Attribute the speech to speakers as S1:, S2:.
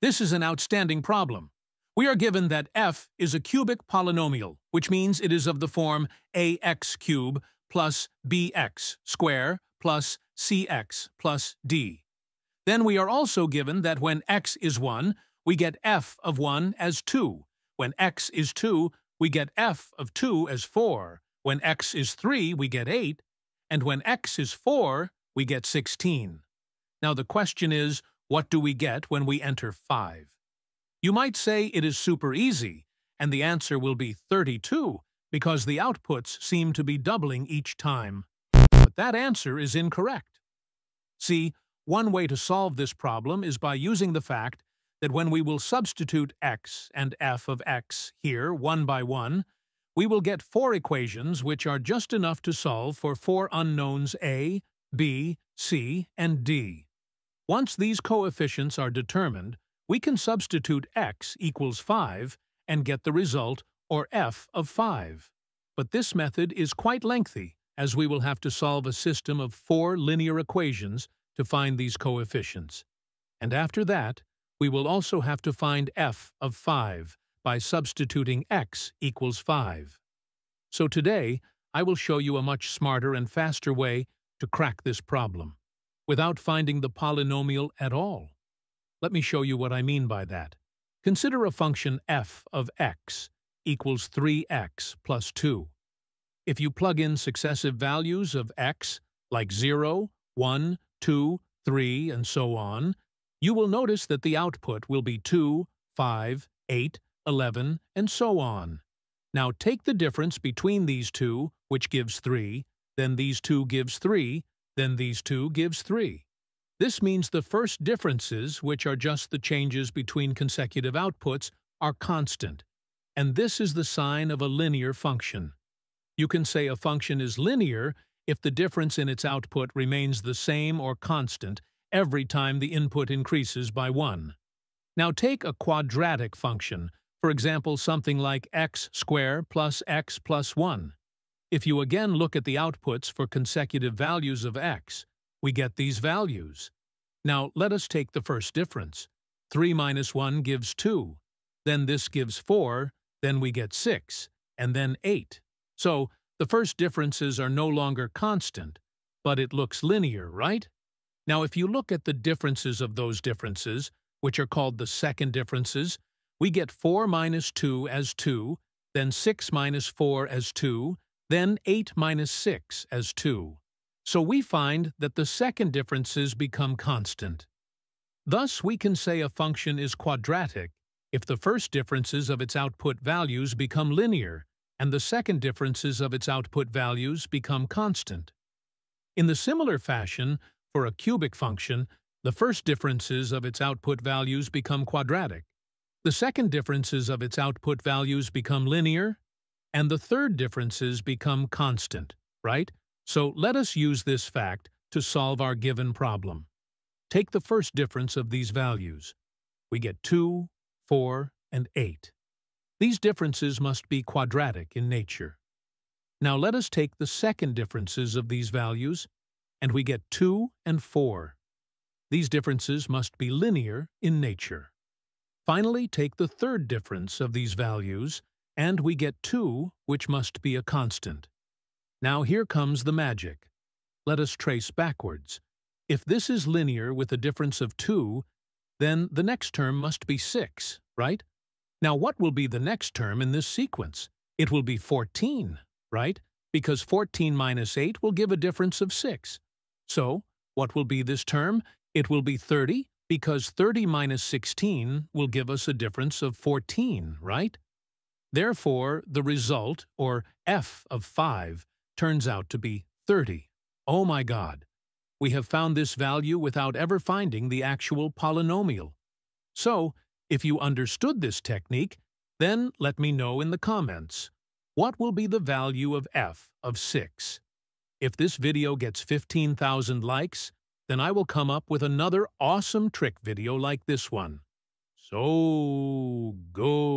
S1: This is an outstanding problem. We are given that f is a cubic polynomial, which means it is of the form ax cube plus bx square plus cx plus d. Then we are also given that when x is 1, we get f of 1 as 2. When x is 2, we get f of 2 as 4. When x is 3, we get 8. And when x is 4, we get 16. Now the question is, what do we get when we enter 5? You might say it is super easy, and the answer will be 32, because the outputs seem to be doubling each time. But that answer is incorrect. See, one way to solve this problem is by using the fact that when we will substitute x and f of x here one by one, we will get four equations which are just enough to solve for four unknowns a, b, c, and d. Once these coefficients are determined, we can substitute x equals 5 and get the result, or f of 5. But this method is quite lengthy, as we will have to solve a system of four linear equations to find these coefficients. And after that, we will also have to find f of 5 by substituting x equals 5. So today, I will show you a much smarter and faster way to crack this problem, without finding the polynomial at all. Let me show you what I mean by that. Consider a function f of x equals 3x plus 2. If you plug in successive values of x, like 0, 1, 2, 3, and so on, you will notice that the output will be 2, 5, 8, 11, and so on. Now take the difference between these two, which gives 3, then these two gives 3, then these two gives 3. This means the first differences, which are just the changes between consecutive outputs, are constant, and this is the sign of a linear function. You can say a function is linear if the difference in its output remains the same or constant every time the input increases by 1. Now take a quadratic function, for example something like x squared plus x plus 1. If you again look at the outputs for consecutive values of x, we get these values. Now let us take the first difference. 3 minus 1 gives 2, then this gives 4, then we get 6, and then 8. So the first differences are no longer constant, but it looks linear, right? Now if you look at the differences of those differences, which are called the second differences, we get 4 minus 2 as 2, then 6 minus 4 as 2, then 8 minus 6 as 2 so we find that the second differences become constant. Thus, we can say a function is quadratic if the first differences of its output values become linear and the second differences of its output values become constant. In the similar fashion, for a cubic function, the first differences of its output values become quadratic, the second differences of its output values become linear, and the third differences become constant, right? So let us use this fact to solve our given problem. Take the first difference of these values. We get 2, 4, and 8. These differences must be quadratic in nature. Now let us take the second differences of these values, and we get 2 and 4. These differences must be linear in nature. Finally, take the third difference of these values, and we get 2, which must be a constant. Now here comes the magic. Let us trace backwards. If this is linear with a difference of 2, then the next term must be 6, right? Now what will be the next term in this sequence? It will be 14, right? Because 14 minus 8 will give a difference of 6. So, what will be this term? It will be 30, because 30 minus 16 will give us a difference of 14, right? Therefore, the result, or f of 5, turns out to be 30. Oh my God! We have found this value without ever finding the actual polynomial. So, if you understood this technique, then let me know in the comments. What will be the value of f of 6? If this video gets 15,000 likes, then I will come up with another awesome trick video like this one. So good.